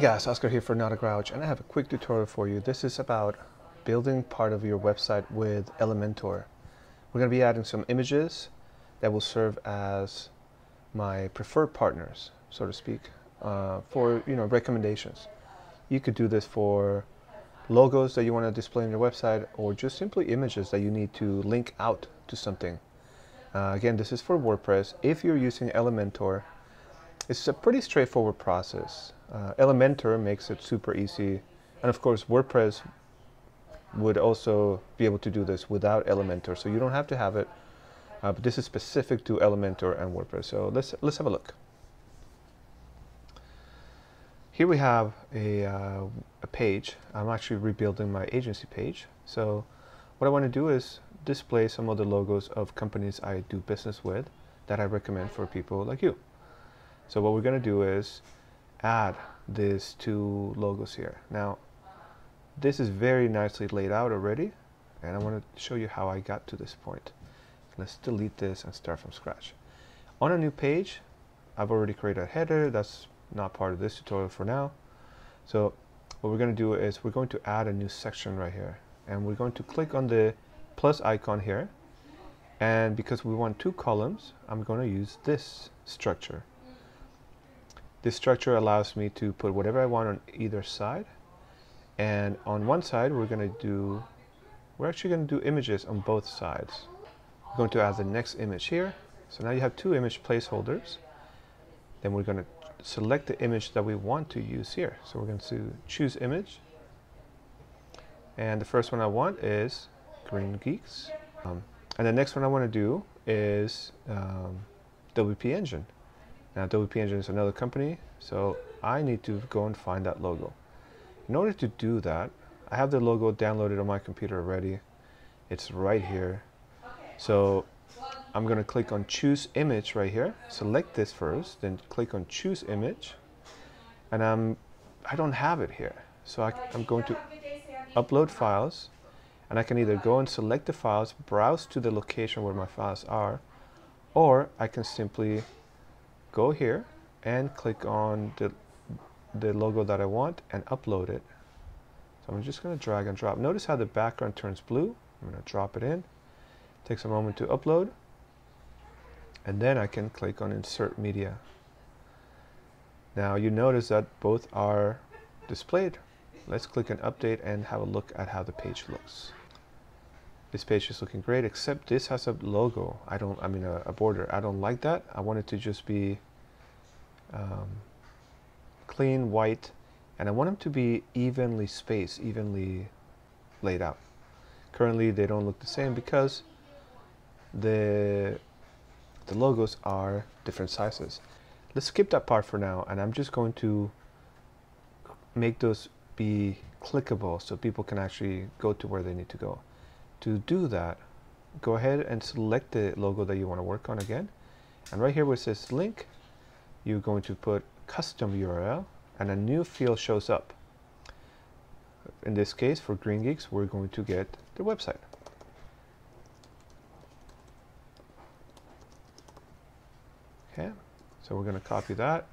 Hey guys, Oscar here for Not a Grouch, and I have a quick tutorial for you. This is about building part of your website with Elementor. We're going to be adding some images that will serve as my preferred partners, so to speak, uh, for you know recommendations. You could do this for logos that you want to display on your website, or just simply images that you need to link out to something. Uh, again, this is for WordPress. If you're using Elementor, it's a pretty straightforward process. Uh, Elementor makes it super easy. And of course, WordPress would also be able to do this without Elementor. So you don't have to have it. Uh, but this is specific to Elementor and WordPress. So let's, let's have a look. Here we have a, uh, a page. I'm actually rebuilding my agency page. So what I want to do is display some of the logos of companies I do business with that I recommend for people like you. So what we're going to do is add these two logos here. Now, this is very nicely laid out already, and I want to show you how I got to this point. Let's delete this and start from scratch. On a new page, I've already created a header. That's not part of this tutorial for now. So what we're going to do is we're going to add a new section right here. And we're going to click on the plus icon here. And because we want two columns, I'm going to use this structure. This structure allows me to put whatever I want on either side. And on one side, we're going to do, we're actually going to do images on both sides. We're going to add the next image here. So now you have two image placeholders. Then we're going to select the image that we want to use here. So we're going to choose image. And the first one I want is Green Geeks. Um, and the next one I want to do is um, WP Engine. Now WP Engine is another company, so I need to go and find that logo. In order to do that, I have the logo downloaded on my computer already. It's right here. So I'm going to click on choose image right here. Select this first, then click on choose image. And I'm, I don't have it here. So I, I'm going to upload files. And I can either go and select the files, browse to the location where my files are, or I can simply go here and click on the, the logo that I want and upload it. So I'm just going to drag and drop. Notice how the background turns blue. I'm going to drop it in. Takes a moment to upload. And then I can click on insert media. Now you notice that both are displayed. Let's click on update and have a look at how the page looks. This page is looking great, except this has a logo. I don't, I mean a, a border. I don't like that. I want it to just be um, clean, white, and I want them to be evenly spaced, evenly laid out. Currently they don't look the same because the, the logos are different sizes. Let's skip that part for now and I'm just going to make those be clickable so people can actually go to where they need to go. To do that, go ahead and select the logo that you want to work on again. And right here where it says link, you're going to put custom URL and a new field shows up. In this case, for Green Geeks, we're going to get the website. Okay, so we're going to copy that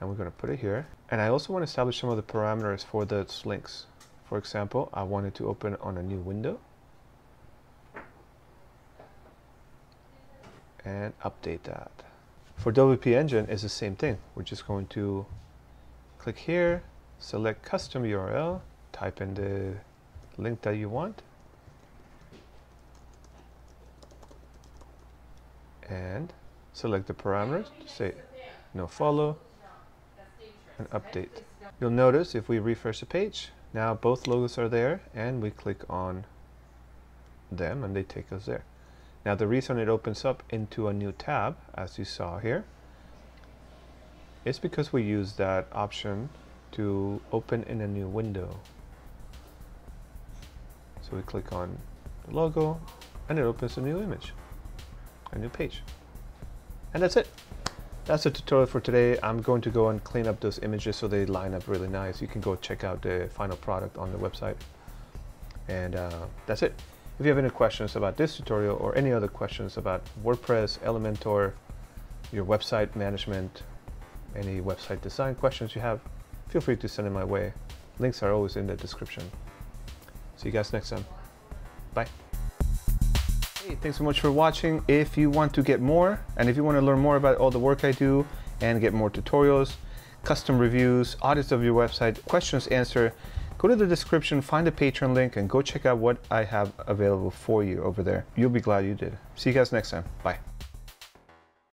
and we're going to put it here. And I also want to establish some of the parameters for those links. For example, I wanted to open on a new window and update that. For WP Engine it's the same thing. We're just going to click here, select custom URL, type in the link that you want, and select the parameters say no follow and update. You'll notice if we refresh the page, now both logos are there and we click on them and they take us there. Now the reason it opens up into a new tab, as you saw here, is because we use that option to open in a new window. So we click on the logo and it opens a new image, a new page. And that's it. That's the tutorial for today. I'm going to go and clean up those images so they line up really nice. You can go check out the final product on the website. And uh, that's it. If you have any questions about this tutorial or any other questions about WordPress, Elementor, your website management, any website design questions you have, feel free to send them my way. Links are always in the description. See you guys next time. Bye. Hey, thanks so much for watching. If you want to get more, and if you want to learn more about all the work I do and get more tutorials, custom reviews, audits of your website, questions answered, go to the description, find the Patreon link, and go check out what I have available for you over there. You'll be glad you did. See you guys next time. Bye.